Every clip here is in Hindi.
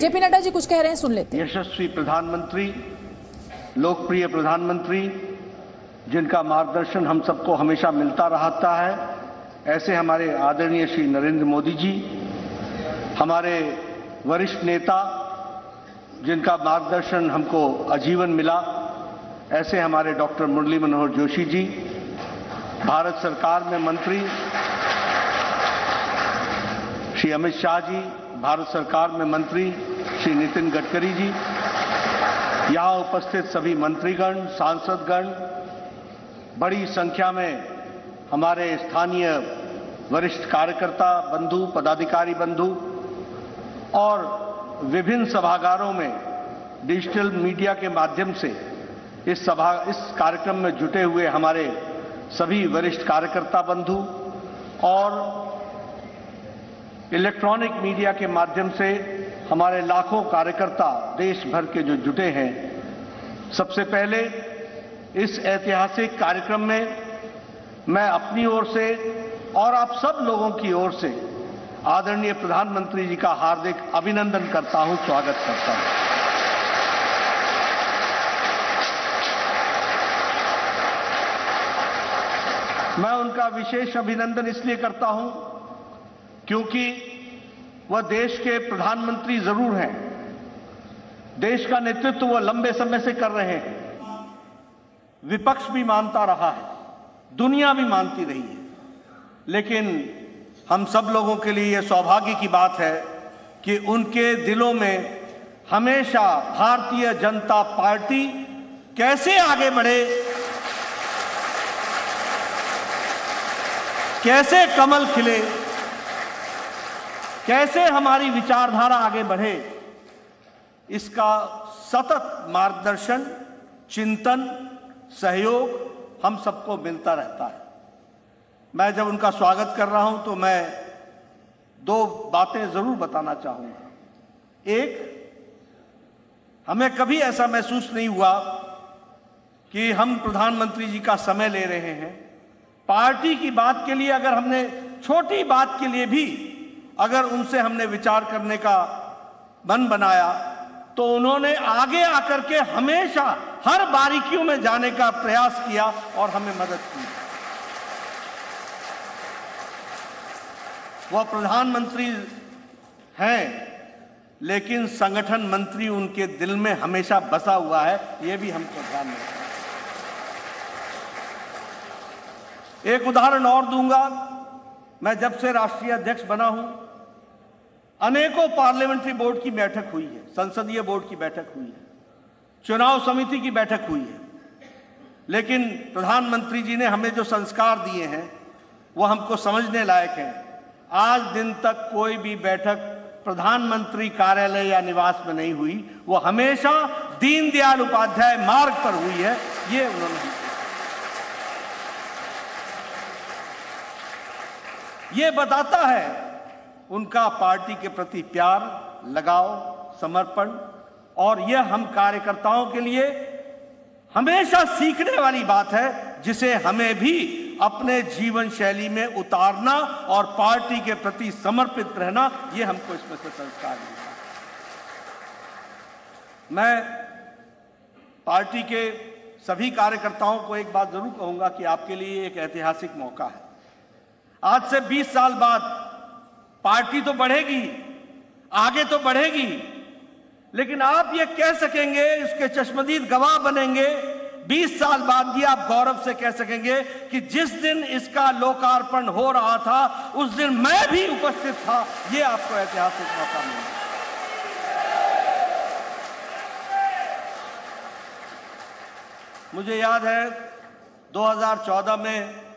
जेपी नड्डा जी कुछ कह रहे हैं, सुन लेते यशस्वी प्रधानमंत्री, लोकप्रिय प्रधानमंत्री, जिनका मार्गदर्शन हम सबको हमेशा मिलता रहता है, ऐसे हमारे आदरणीय श्री नरेंद्र मोदी जी, हमारे वरिष्ठ नेता, जिनका मार्गदर्शन हमको आजीवन मिला, ऐसे हमारे डॉक्टर मुरली मनोहर जोशी जी, भारत सरकार में मंत्री, श्री अमित शाह जी भारत सरकार में मंत्री श्री नितिन गडकरी जी, यहाँ उपस्थित सभी मंत्रीगण, सांसदगण, बड़ी संख्या में हमारे स्थानीय वरिष्ठ कार्यकर्ता बंधु, पदाधिकारी बंधु और विभिन्न सभागारों में डिजिटल मीडिया के माध्यम से इस सभा, इस कार्यक्रम में जुटे हुए हमारे सभी वरिष्ठ कार्यकर्ता बंधु और इलेक्ट्रॉनिक मीडिया के माध्यम से हमारे लाखों कार्यकर्ता देश भर के जो जुटे हैं, सबसे पहले इस ऐतिहासिक कार्यक्रम में मैं अपनी ओर से और आप सब लोगों की ओर से आदरणीय प्रधानमंत्री जी का हार्दिक अभिनंदन करता हूँ, स्वागत करता हूँ। मैं उनका विशेष अभिनंदन इसलिए करता हूँ क्योंकि वह देश के प्रधानमंत्री ज़रूर हैं। देश का नेतृत्व वह लंबे समय से कर रहे हैं। विपक्ष भी मानता रहा है, दुनिया भी मानती रही है। लेकिन हम सब लोगों के लिए यह सौभाग्य की बात है कि उनके दिलों में हमेशा भारतीय जनता पार्टी कैसे आगे बढ़े, कैसे कमल खिले कैसे हमारी विचारधारा आगे बढ़े? इसका सतत मार्गदर्शन, चिंतन, सहयोग हम सबको मिलता रहता है। मैं जब उनका स्वागत कर रहा हूँ तो मैं दो बातें ज़रूर बताना चाहूँगा। एक, हमें कभी ऐसा महसूस नहीं हुआ कि हम प्रधानमंत्री जी का समय ले रहे हैं। पार्टी की बात के लिए अगर हमने छोटी बात के लिए भी अगर उनसे हमने विचार करने का मन बनाया तो उन्होंने आगे आकर के हमेशा हर बारीकियों में जाने का प्रयास किया और हमें मदद की। वह प्रधानमंत्री हैं, लेकिन संगठन मंत्री उनके दिल में हमेशा बसा हुआ है यह भी हमको ध्यान में एक उदाहरण और दूँगा। मैं जब से राष्ट्रीय अध्यक्ष बना हूँ अनेकों पार्लियामेंट्री बोर्ड की बैठक हुई है, संसदीय बोर्ड की बैठक हुई है, चुनाव समिति की बैठक हुई है। लेकिन प्रधानमंत्री जी ने हमें जो संस्कार दिए हैं, वो हमको समझने लायक हैं। आज दिन तक कोई भी बैठक प्रधानमंत्री कार्यालय या निवास में नहीं हुई। वो हमेशा दीनदयाल उपाध्याय मार्ग पर हुई है, ये उन्होंने ये बताता है उनका पार्टी के प्रति प्यार, लगाव, समर्पण और यह हम कार्यकर्ताओं के लिए हमेशा सीखने वाली बात है, जिसे हमें भी अपने जीवन शैली में उतारना और पार्टी के प्रति समर्पित रहना यह हमको इसमें से संस्कार मिलता मैं पार्टी के सभी कार्यकर्ताओं को एक बात ज़रूर कहूँगा कि आपके लिए एक ऐतिहासिक मौका है। आज से 20 साल बाद पार्टी तो बढ़ेगी, आगे तो बढ़ेगी, लेकिन आप ये कह सकेंगे, इसके चश्मदीद गवाह बनेंगे। 20 साल बाद भी आप गौरव से कह सकेंगे कि जिस दिन इसका लोकार्पण हो रहा था, उस दिन मैं भी उपस्थित था। ये आपको ऐतिहासिक मौका मिला। मुझे याद है 2014 में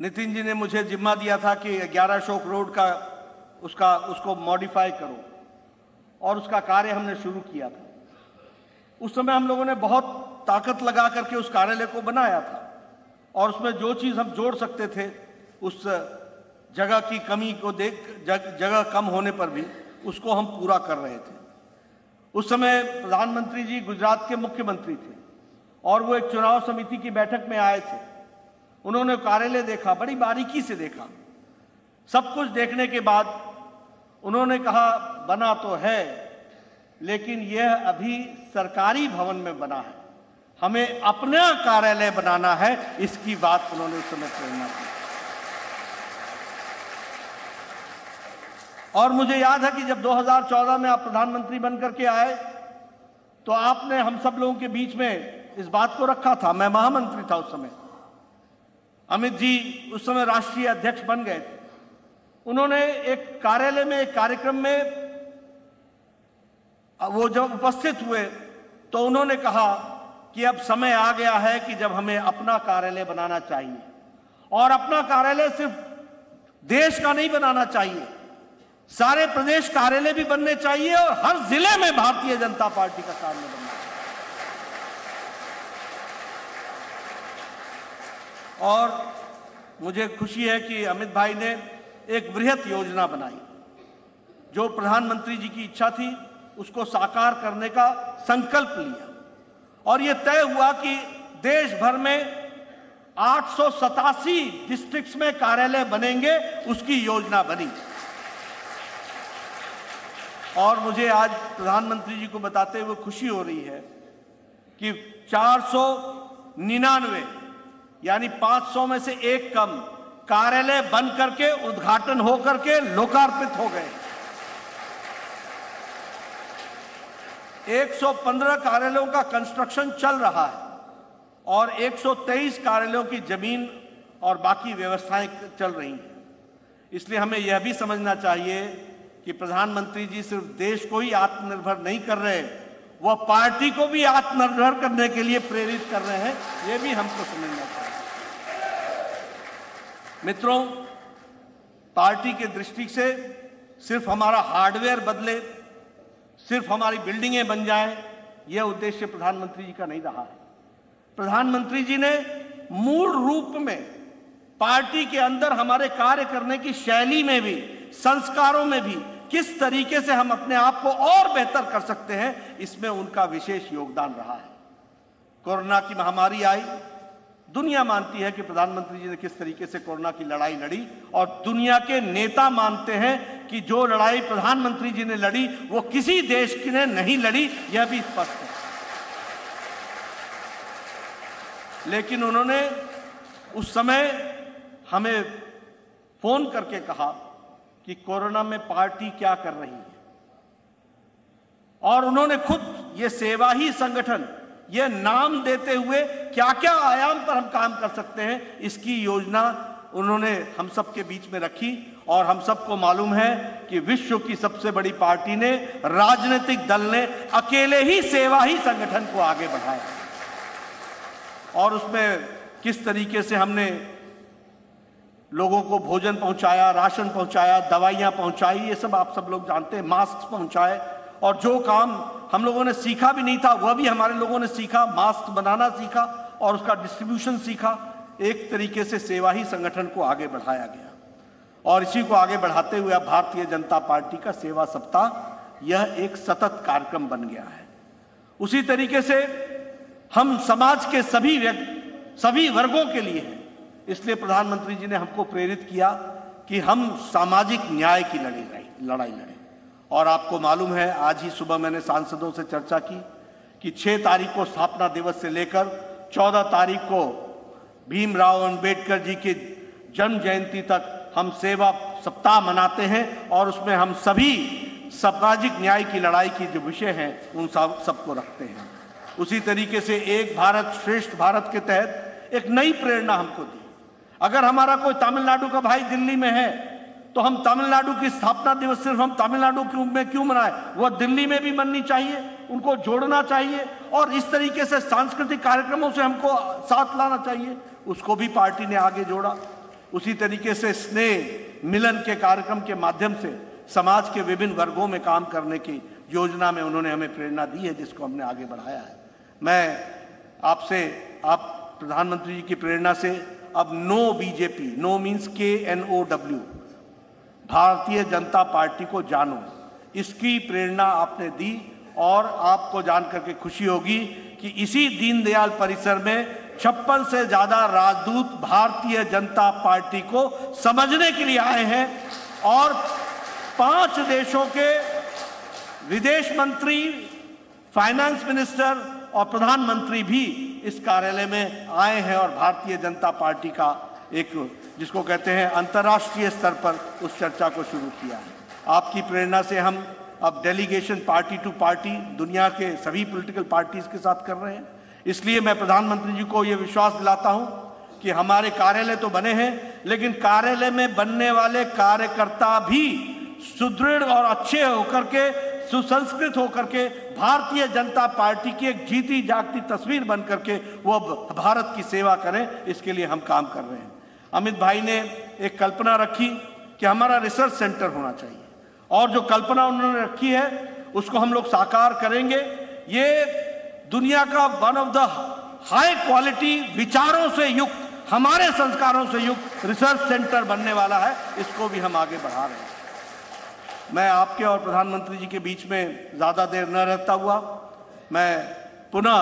नितिन जी ने मुझे जिम्मा दिया था कि 11 अशोक रोड का उसका उसको मॉडिफाई करो। और उसका कार्य हमने शुरू किया था। उस समय हम लोगों ने बहुत ताकत लगा करके उस कार्यालय को बनाया था। और उसमें जो चीज़ हम जोड़ सकते थे उस जगह की कमी को देख जग, जगह कम होने पर भी उसको हम पूरा कर रहे थे। उस समय प्रधानमंत्री जी गुजरात के मुख्यमंत्री थे। और वो एक चुनाव समिति की बैठक में आए थे। उन्होंने कार्यालय देखा, बड़ी बारीकी से देखा। सब कुछ देखने के बाद उन्होंने कहा, बना तो है, लेकिन यह अभी सरकारी भवन में बना है। हमें अपना कार्यालय बनाना है। इसकी बात उन्होंने उस समय प्रेरणा की और मुझे याद है कि जब 2014 में आप प्रधानमंत्री बनकर के आए तो आपने हम सब लोगों के बीच में इस बात को रखा था। मैं महामंत्री था उस समय। अमित जी उस समय राष्ट्रीय अध्यक्ष बन गए थे। उन्होंने एक कार्यालय में, एक कार्यक्रम में वो जब उपस्थित हुए तो उन्होंने कहा कि अब समय आ गया है कि जब हमें अपना कार्यालय बनाना चाहिए। और अपना कार्यालय सिर्फ़ देश का नहीं बनाना चाहिए, सारे प्रदेश कार्यालय भी बनने चाहिए और हर ज़िले में भारतीय जनता पार्टी का कार्यालय बनना और मुझे खुशी है कि अमित भाई ने एक बृहत योजना बनाई। जो प्रधानमंत्री जी की इच्छा थी, उसको साकार करने का संकल्प लिया। और यह तय हुआ कि देश भर में आठ डिस्ट्रिक्ट्स में कार्यालय बनेंगे, उसकी योजना बनी। और मुझे आज प्रधानमंत्री जी को बताते हुए खुशी हो रही है कि चार सौ निन्यानवे यानी 500 में से एक कम कार्यालय बन करके, उद्घाटन होकर के लोकार्पित हो गए। 115 कार्यालयों का कंस्ट्रक्शन चल रहा है और 123 कार्यालयों की ज़मीन और बाकी व्यवस्थाएँ चल रही हैं। इसलिए हमें यह भी समझना चाहिए कि प्रधानमंत्री जी सिर्फ़ देश को ही आत्मनिर्भर नहीं कर रहे, वह पार्टी को भी आत्मनिर्भर करने के लिए प्रेरित कर रहे हैं यह भी हमको समझना चाहिए। मित्रों, पार्टी के दृष्टि से सिर्फ़ हमारा हार्डवेयर बदले, सिर्फ़ हमारी बिल्डिंगें बन जाए, यह उद्देश्य प्रधानमंत्री जी का नहीं रहा है। प्रधानमंत्री जी ने मूल रूप में पार्टी के अंदर हमारे कार्य करने की शैली में भी, संस्कारों में भी, किस तरीके से हम अपने आप को और बेहतर कर सकते हैं, इसमें उनका विशेष योगदान रहा है। कोरोना की महामारी आई दुनिया मानती है कि प्रधानमंत्री जी ने किस तरीके से कोरोना की लड़ाई लड़ी और दुनिया के नेता मानते हैं कि जो लड़ाई प्रधानमंत्री जी ने लड़ी, वो किसी देश की ने नहीं लड़ी, यह भी स्पष्ट है। लेकिन उन्होंने उस समय हमें फ़ोन करके कहा कि कोरोना में पार्टी क्या कर रही है। और उन्होंने खुद ये सेवा ही संगठन ये नाम देते हुए क्या क्या आयाम पर हम काम कर सकते हैं, इसकी योजना उन्होंने हम सबके बीच में रखी और हम सबको मालूम है कि विश्व की सबसे बड़ी पार्टी ने, राजनीतिक दल ने अकेले ही सेवा ही संगठन को आगे बढ़ाया। और उसमें किस तरीके से हमने लोगों को भोजन पहुँचाया, राशन पहुँचाया, दवाइयाँ पहुंचाई, ये सब आप सब लोग जानते हैं, मास्क पहुँचाए और जो काम हम लोगों ने सीखा भी नहीं था, वह भी हमारे लोगों ने सीखा मास्क बनाना सीखा और उसका डिस्ट्रीब्यूशन सीखा। एक तरीके से सेवा ही संगठन को आगे बढ़ाया गया। और इसी को आगे बढ़ाते हुए अब भारतीय जनता पार्टी का सेवा सप्ताह, यह एक सतत कार्यक्रम बन गया है। उसी तरीके से हम समाज के सभी व्यक्ति सभी वर्गों के लिए हैं। इसलिए प्रधानमंत्री जी ने हमको प्रेरित किया कि हम सामाजिक न्याय की लड़ाई लड़ाई लड़ें। और आपको मालूम है, आज ही सुबह मैंने सांसदों से चर्चा की कि 6 तारीख को स्थापना दिवस से लेकर 14 तारीख को भीमराव अंबेडकर जी के जन्म जयंती तक हम सेवा सप्ताह मनाते हैं और उसमें हम सभी सामाजिक न्याय की लड़ाई की जो विषय हैं, उन सब, सबको रखते हैं। उसी तरीके से एक भारत श्रेष्ठ भारत के तहत एक नई प्रेरणा हमको दी। अगर हमारा कोई तमिलनाडु का भाई दिल्ली में है तो हम तमिलनाडु की स्थापना दिवस सिर्फ़ हम तमिलनाडु के रूप में क्यों मनाए? वह दिल्ली में भी मननी चाहिए, उनको जोड़ना चाहिए, और इस तरीके से सांस्कृतिक कार्यक्रमों से हमको साथ लाना चाहिए। उसको भी पार्टी ने आगे जोड़ा। उसी तरीके से स्नेह, मिलन के कार्यक्रम के माध्यम से समाज के विभिन्न वर्गों में काम करने की योजना में उन्होंने हमें प्रेरणा दी है, जिसको हमने आगे बढ़ाया है। मैं आपसे, आप प्रधानमंत्री जी की प्रेरणा से अब no BJP no means K N O W Bharatiya Janata Party को जानो। इसकी प्रेरणा आपने दी और आपको जान करके खुशी होगी कि इसी दीनदयाल परिसर में छप्पन से ज़्यादा राजदूत भारतीय जनता पार्टी को समझने के लिए आए हैं और पाँच देशों के विदेश मंत्री, फाइनेंस मिनिस्टर और प्रधानमंत्री भी इस कार्यालय में आए हैं और भारतीय जनता पार्टी का एक जिसको कहते हैं अंतर्राष्ट्रीय स्तर पर उस चर्चा को शुरू किया है। आपकी प्रेरणा से हम अब डेलीगेशन पार्टी टू पार्टी दुनिया के सभी पॉलिटिकल पार्टीज़ के साथ कर रहे हैं। इसलिए मैं प्रधानमंत्री जी को यह विश्वास दिलाता हूँ कि हमारे कार्यालय तो बने हैं, लेकिन कार्यालय में बनने वाले कार्यकर्ता भी सुदृढ़ और अच्छे होकर के, सुसंस्कृत होकर के, भारतीय जनता पार्टी की एक जीती जागती तस्वीर बन करके वो भारत की सेवा करें, इसके लिए हम काम कर रहे हैं। अमित भाई ने एक कल्पना रखी कि हमारा रिसर्च सेंटर होना चाहिए। और जो कल्पना उन्होंने रखी है, उसको हम लोग साकार करेंगे। ये दुनिया का one of the high quality विचारों से युक्त, हमारे संस्कारों से युक्त रिसर्च सेंटर बनने वाला है। इसको भी हम आगे बढ़ा रहे हैं। मैं आपके और प्रधानमंत्री जी के बीच में ज़्यादा देर न रहता हुआ, मैं पुनः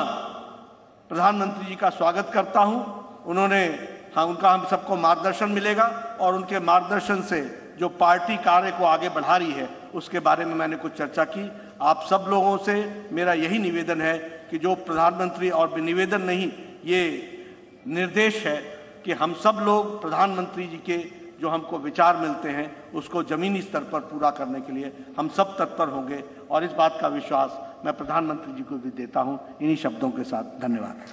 प्रधानमंत्री जी का स्वागत करता हूँ। उन्होंने हाँ उनका हम सबको मार्गदर्शन मिलेगा और उनके मार्गदर्शन से जो पार्टी कार्य को आगे बढ़ा रही है, उसके बारे में मैंने कुछ चर्चा की। आप सब लोगों से मेरा यही निवेदन है कि जो प्रधानमंत्री, और निवेदन नहीं, ये निर्देश है कि हम सब लोग प्रधानमंत्री जी के जो हमको विचार मिलते हैं, उसको जमीनी स्तर पर पूरा करने के लिए हम सब तत्पर होंगे। और इस बात का विश्वास मैं प्रधानमंत्री जी को भी देता हूँ। इन्हीं शब्दों के साथ धन्यवाद।